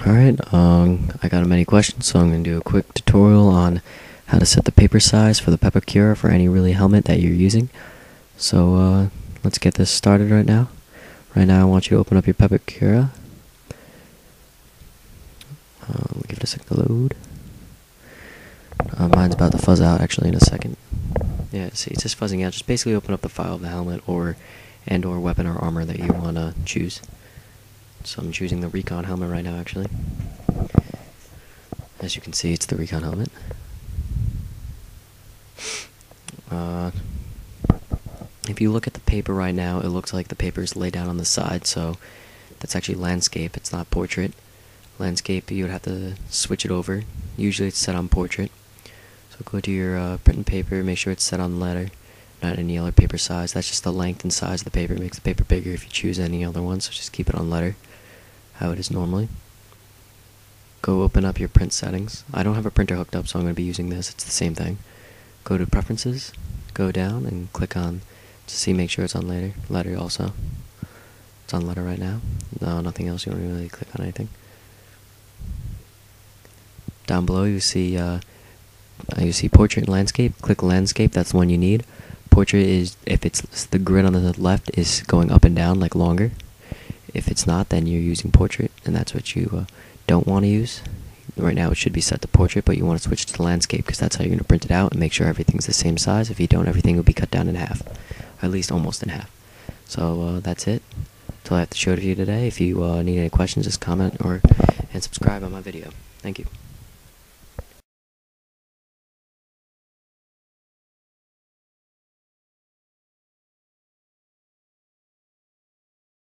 Alright, um, I got many questions, so I'm going to do a quick tutorial on how to set the paper size for the Pepakura for any really helmet that you're using. So, uh, let's get this started right now. Right now, I want you to open up your Pepakura. Uh, give it a second to load. Uh, mine's about to fuzz out actually in a second. Yeah, see, it's just fuzzing out. Just basically open up the file of the helmet or and or weapon or armor that you want to choose. So I'm choosing the Recon helmet right now, actually. As you can see, it's the Recon helmet. Uh, if you look at the paper right now, it looks like the paper is laid down on the side, so that's actually landscape, it's not portrait. Landscape, you would have to switch it over. Usually it's set on portrait. So go to your uh, print and paper, make sure it's set on letter, not any other paper size. That's just the length and size of the paper. It makes the paper bigger if you choose any other one, so just keep it on letter how it is normally. Go open up your print settings. I don't have a printer hooked up, so I'm going to be using this. It's the same thing. Go to preferences, go down, and click on to see, make sure it's on letter. Letter also. It's on letter right now. No, nothing else. You don't really click on anything. Down below, you see uh, you see portrait and landscape. Click landscape. That's the one you need. Portrait is if it's the grid on the left is going up and down like longer. If it's not, then you're using portrait, and that's what you uh, don't want to use. Right now it should be set to portrait, but you want to switch to landscape because that's how you're going to print it out and make sure everything's the same size. If you don't, everything will be cut down in half, at least almost in half. So uh, that's it. That's all I have to show to you today. If you uh, need any questions, just comment or and subscribe on my video. Thank you.